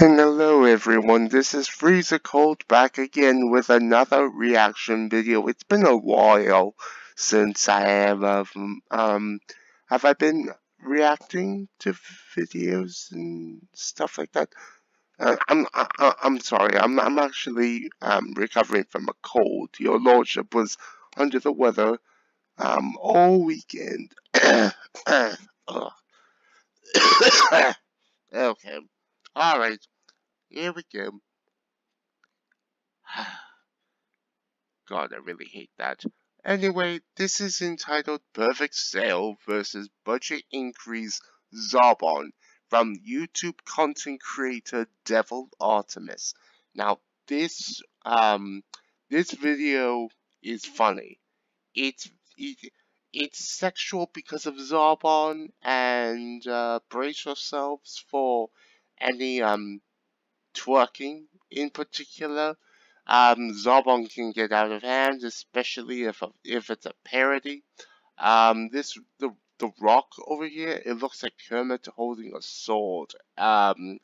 And hello everyone, this is Frieza Cold back again with another reaction video. It's been a while since I have, um, have I been reacting to videos and stuff like that? Uh, I'm, I, I'm sorry, I'm, I'm actually, um, recovering from a cold. Your lordship was under the weather, um, all weekend. okay. Alright. Here we go. God, I really hate that. Anyway, this is entitled Perfect Cell versus Budget Increase Zarbon from YouTube content creator Devil Artemis. Now, this um this video is funny. It's it, it's sexual because of Zarbon and uh, brace yourselves for any um twerking in particular. Um, Zarbon can get out of hand, especially if if it's a parody. Um, this the the Rock over here, it looks like Kermit holding a sword. Um,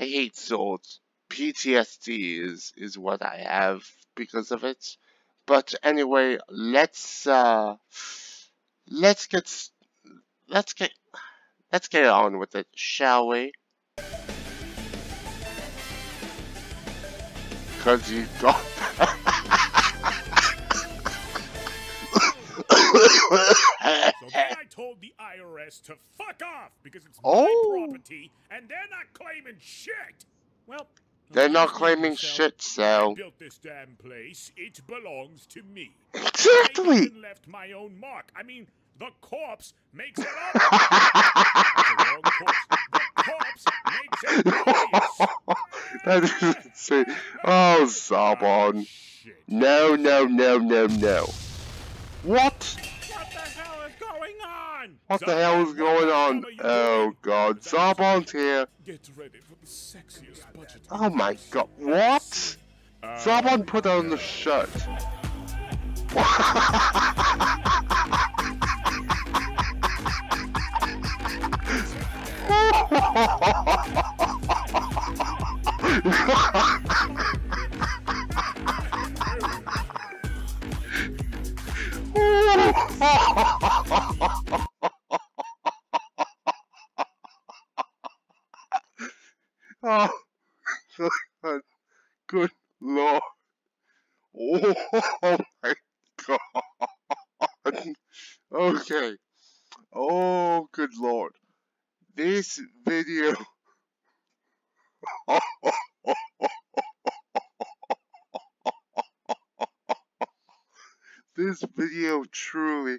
I hate swords. PTSD is is what I have because of it. But anyway, let's uh, let's get let's get let's get on with it, shall we? because you got. so then I told the IRS to fuck off because it's oh. my property and they're not claiming shit. Well, they're not claiming shit, so. I built this damn place. It belongs to me. Exactly. I left my own mark. I mean, the corpse makes it up. the corpse makes it that is insane. Oh, Zarbon. No, no, no, no, no. What? What the hell is going on? What the hell is going on? Oh god, Zarbon's here. Get ready for the sexiest budget. Oh my god, what? Uh, Zarbon put on the shirt. good, lord. Oh my god. Okay. Oh, good lord. This video. this video truly.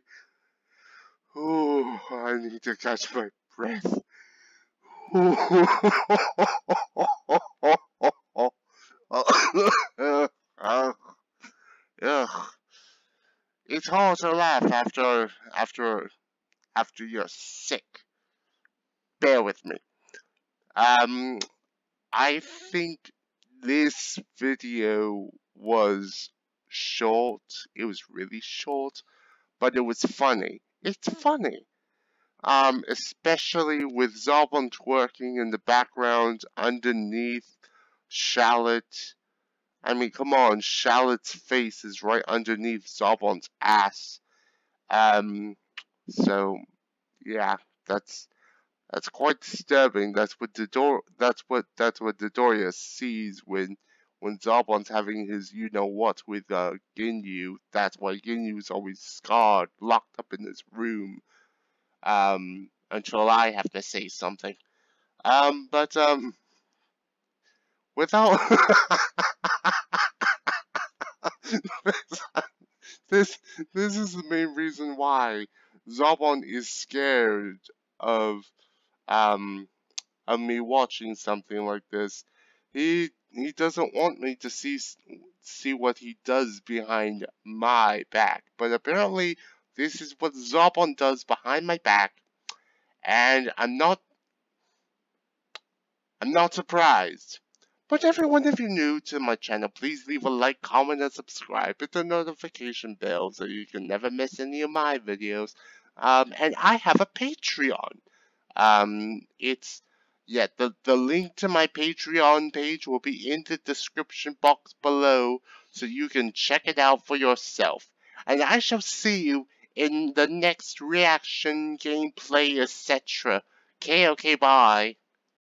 Oh, I need to catch my breath. it's hard to laugh after after after you're sick. Bear with me. Um, I think this video was short. It was really short, but it was funny. It's funny. Um, especially with Zarbon twerking in the background underneath Shallot. I mean, come on, Shallot's face is right underneath Zarbon's ass. Um, so, yeah, that's that's quite disturbing. That's what Dor that's what that's what Dodoria sees when when Zarbon's having his you know what with uh, Ginyu. That's why Ginyu's always scarred, locked up in this room. Um, until I have to say something. Um, but um, without this, this is the main reason why Zarbon is scared of um of me watching something like this. He he doesn't want me to see see what he does behind my back. But apparently this is what Zarbon does behind my back. And I'm not I'm not surprised. But everyone, if you're new to my channel, please leave a like, comment, and subscribe. Hit the notification bell so you can never miss any of my videos. Um, and I have a Patreon. Um, it's yeah, the the link to my Patreon page will be in the description box below, so you can check it out for yourself. And I shall see you in the next reaction, gameplay, etc. Okay, okay, bye.